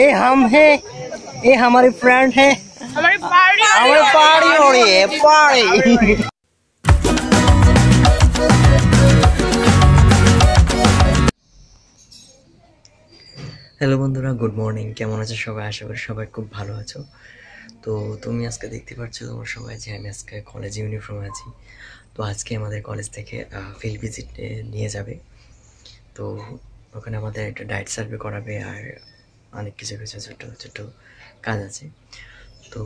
ये हम है ये हमारे फ्रेंड है हमारी पार्टी हमारी पार्टी हो रही है पार्टी হ্যালো বন্ধুরা গুড মর্নিং কেমন আছো সবাই আশা করি সবাই খুব ভালো আছো তো তুমি আজকে দেখতে পাচ্ছ তোমার সবাই যে আমি আজকে কলেজ ইউনিফর্মে আছি তো আজকে আমাদের কলেজ থেকে ফিল্ড ভিজিট নিয়ে যাবে তো ওখানে আমাদের একটা ডায়েট সার্ভে করাবে আর অনেক কিছু কিছু ছোটো ছোটো কাজ আছে। তো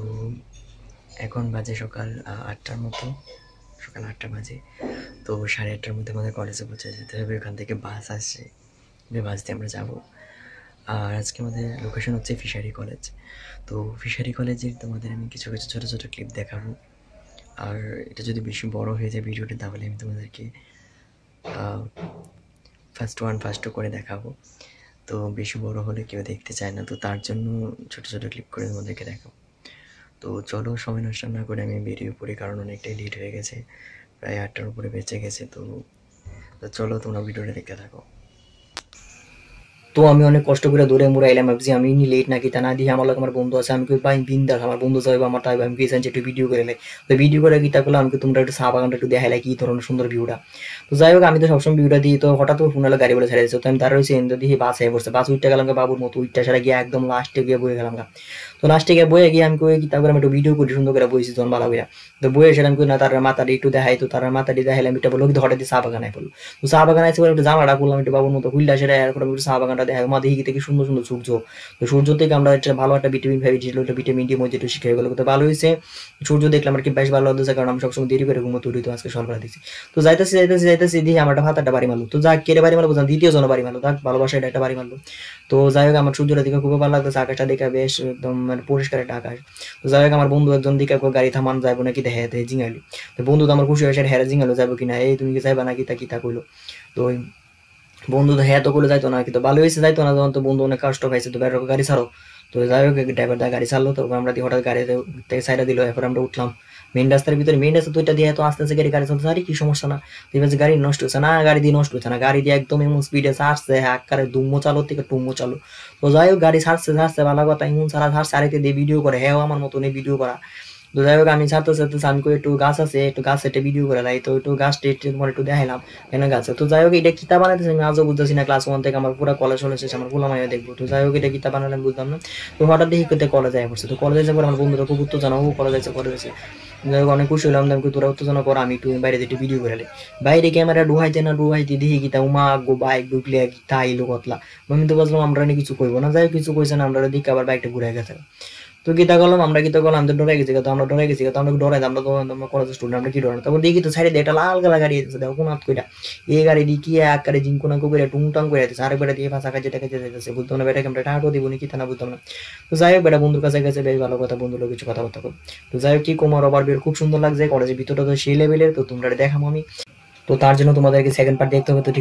এখন বাজে সকাল আটটার মতো, সকাল আটটা বাজে। তো সাড়ে আটটার মধ্যে আমাদের কলেজে পৌঁছে যেতে হবে, ওখান থেকে বাস আসছে। যে বাস দিয়ে আমরা যাব। আর আজকে আমাদের লোকেশন হচ্ছে ফিশারি কলেজ তো ফিশারি কলেজের তোমাদের আমি কিছু কিছু ছোটো ছোটো ক্লিপ দেখাবো। আর এটা যদি বেশি বড় হয়ে যায় ভিডিওটা, তাহলে আমি তোমাদেরকে ফার্স্ট ওয়ান ফার্স্ট টু করে দেখাবো। তো বেশি বড় হলে কেউ দেখতে চায় না, তো তার জন্য ছোট ছোট ক্লিপ করে তোমাদেরকে দেখো তো চলো সময় নষ্ট না করে আমি বেরিয়ে পড়ি, কারণ অনেকটাই লেট হয়ে গেছে, প্রায় আটটার উপরে বেঁচে গেছে, তো তো চলো তোমরা ভিডিওটা দেখতে থাকো। তো আমি অনেক কষ্ট করে দৌড়ে মুড়ে এলাম, ভাবছি আমি নি লেট নাকি? তা না দিয়ে আমার লোক আমার বন্ধু আছে, আমি ভাই, বিন্দাস, আমার বন্ধু যাবে আমার তাই আমি গেছেন একটু ভিডিও করে লাই তো ভিডিও করে কি তাকলে আমি তোমরা একটু চা বাগানটা একটু দেখাইলাই কি ধরনের সুন্দর ভিউটা তো যাই হোক, আমি তো সবসময় ভিউটা দিই, তো হঠাৎ করে ফোন গাড়ি বলে ছেড়ে দিচ্ছে তো আমি তার রয়েছে, এনে দিয়ে বাস হয়ে পড়ছে। বাস উঠতে গেলাম বাবুর মতো, উঠতে সারা গিয়ে একদম লাস্টে গিয়ে বয়ে গেলাম তো লাস্টে গিয়ে বয়ে গিয়ে আমি কই, কি তারপরে আমি একটু ভিডিও করি, সুন্দর করে বইছি তখন ভালো করে তো বয়ে সেটা আমি কই, না তার মাথাটি একটু দেখাই তো তার মাথাটি দেখাইলাম এটা বলো কিন্তু হঠাৎ চা বাগানে পড়ল তো চা বাগানে আছে একটু জামাটা করলাম একটু বাবুর মতো হুইলটা সেটা এরপর আমি একটু চা বাগানটা দেখাই মা দেখি থেকে সুন্দর সুন্দর সূর্য। তো সূর্য থেকে আমরা একটা ভালো একটা ভিটামিন ফাইভ ছিল একটা ভিটামিন ডি মধ্যে একটু শিখে গেলো। তো ভালো হয়েছে। সূর্য দেখলাম আর কি বেশ ভালো হতেছে কারণ আমি সবসময় দেরি করে ঘুমোতে উঠি, তো আজকে সকালে দিচ্ছি তো যাইতেছি যাইতেছি যাইতেছি দিয়ে আমার একটা ভাতাটা বাড়ি মারলো। তো যাক কেড়ে বাড়ি মারলো বুঝলাম, দ্বিতীয় জন বাড়ি মারলো। যাক ভালোবাসা এটা একটা বাড়ি মারলো। তো যাই হোক, আমার সূর্যটা দেখে খুব ভালো লাগতেছে, আকাশটা দেখে বেশ একদম মানে পরিষ্কার একটা আকাশ। তো যাই হোক, আমার বন্ধু একজন দিকে গাড়ি থামান যাব নাকি? দেখে দেখে জিঙালি তো বন্ধু তো আমার খুশি হয়েছে হেরে জিঙালো যাব কিনা? এই তুমি কি যাইবা নাকি? তা কি তা কইলো। তো বন্ধু তো হ্যাঁ তো করে যাইতো না, কিন্তু ভালো হয়েছে, যাইতো না, তখন তো বন্ধু অনেক কষ্ট পাইছে, তো বেরো গাড়ি ছাড়ো। তো যাই হোক ড্রাইভার দা গাড়ি ছাড়লো তো আমরা হঠাৎ গাড়ি থেকে সাইডে দিল, এরপর আমরা উঠলাম। মেন রাস্তার ভিতরে মেন রাস্তা দুইটা দিয়ে এত আস্তে আস্তে গাড়ি গাড়ি চলছে আরে কি সমস্যা না? দেখবে যে গাড়ি নষ্ট হচ্ছে না, গাড়ি দিয়ে নষ্ট হচ্ছে না, গাড়ি দিয়ে একদম এমন স্পিডে ছাড়ছে আকারে দুম্মো চালো থেকে টুম্মো চালো। তো যাই হোক, গাড়ি ছাড়ছে ছাড়ছে ভালো কথা এমন ছাড়া ছাড়ছে আরেকটি দিয়ে ভিডিও করে হ্যাঁ আমার মতন ভিডিও করা। তো যাই হোক আমি ছাড়তে ছাড়তে আমি একটু গাছ আছে, একটু গাছ একটা ভিডিও করে লাই, তো একটু গাছ তোমার একটু দেখাইলাম, কেন গাছে। তো যাই হোক এটা কিতা বানাইতেছে আমি আজও বুঝতেছি না ক্লাস ওয়ান থেকে আমার পুরো কলেজ চলে এসেছে আমার ফুলা মাইয়া দেখব। তো যাই হোক এটা কিতা বানালাম বুঝলাম না। তো হঠাৎ দেখি কোথায় কলেজে আয় পড়ছে। তো কলেজে যাবার আমার বন্ধুরা খুব উত্তেজনা, ও কলেজ আছে কলেজ আছে যাই হোক অনেক খুশি হলাম আমি তোরা উত্তেজনা কর, আমি একটু বাইরে একটু ভিডিও করে লাই। বাইরে ক্যামেরা ডুহাইতে না ডুহাইতে দেখি কিতা, উমা, গো বাইক ঢুকলে কিতা আইলো কতলা? আমি তো বুঝলাম আমরা কিছু কইবো না। যাই কিছু কইছে না আমরা দিকে আবার বাইকটা ঘুরে গেছে। তো গীতা করলাম আমরা গীতা করলাম আমরা ডরে গেছি তো আমরা ডরে গেছি তো আমরা ডরাই আমরা আমরা কলেজ স্টুডেন্ট আমরা কি ডরাই? তারপর দেখি তো সাইডে একটা লাল কালা গাড়ি আছে, দেখো কোন কইরা। এই গাড়ি দিয়ে কি এক গাড়ি জিঙ্কুনা করে টুং টাং করে দিতেছে আরেক বেটা দিয়ে ফাঁসা কাজে টাকা যেতেছে বুঝতাম না বেটাকে আমরা টাকাও দিব নি কি না বুঝতাম না। তো যাই হোক, বেটা, বন্ধুর কাছে গেছে, বেশ ভালো কথা, বন্ধুর কিছু কথাবার্তা করো তো যাই হোক, কি কুমার ওভার বিয়ের খুব সুন্দর লাগছে কলেজের ভিতরটা তো সেই লেভেলের তো তোমরা দেখাবো আমি। তো তার জন্য তোমাদেরকে সেকেন্ড পার্ট দেখতে হবে, তো